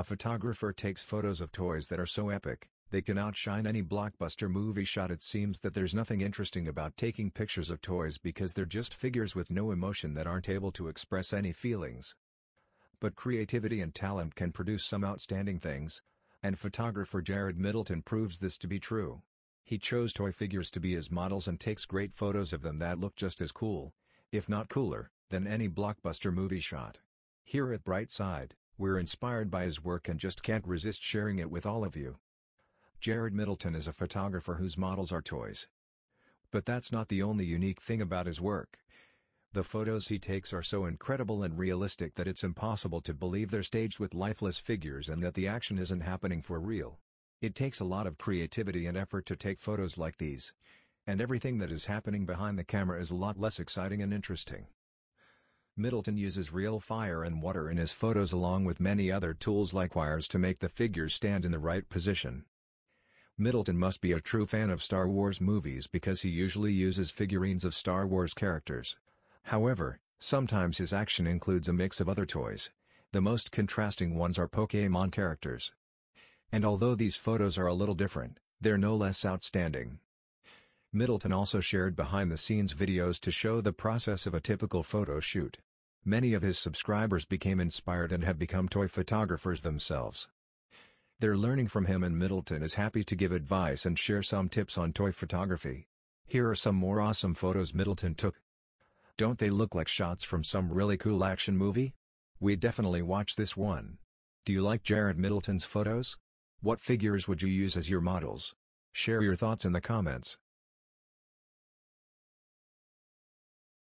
A photographer takes photos of toys that are so epic, they can outshine any blockbuster movie shot it seems that there's nothing interesting about taking pictures of toys because they're just figures with no emotion that aren't able to express any feelings. But creativity and talent can produce some outstanding things, and photographer Jared Middleton proves this to be true. He chose toy figures to be his models and takes great photos of them that look just as cool, if not cooler, than any blockbuster movie shot. Here at Brightside, we're inspired by his work and just can't resist sharing it with all of you. Jared Middleton is a photographer whose models are toys. But that's not the only unique thing about his work. The photos he takes are so incredible and realistic that it's impossible to believe they're staged with lifeless figures and that the action isn't happening for real. It takes a lot of creativity and effort to take photos like these. And everything that is happening behind the camera is a lot less exciting and interesting. Middleton uses real fire and water in his photos along with many other tools like wires to make the figures stand in the right position. Middleton must be a true fan of Star Wars movies because he usually uses figurines of Star Wars characters. However, sometimes his action includes a mix of other toys. The most contrasting ones are Pokémon characters. And although these photos are a little different, they're no less outstanding. Middleton also shared behind-the-scenes videos to show the process of a typical photo shoot. Many of his subscribers became inspired and have become toy photographers themselves. They're learning from him and Middleton is happy to give advice and share some tips on toy photography. Here are some more awesome photos Middleton took. Don't they look like shots from some really cool action movie? We definitely watch this one. Do you like Jared Middleton's photos? What figures would you use as your models? Share your thoughts in the comments.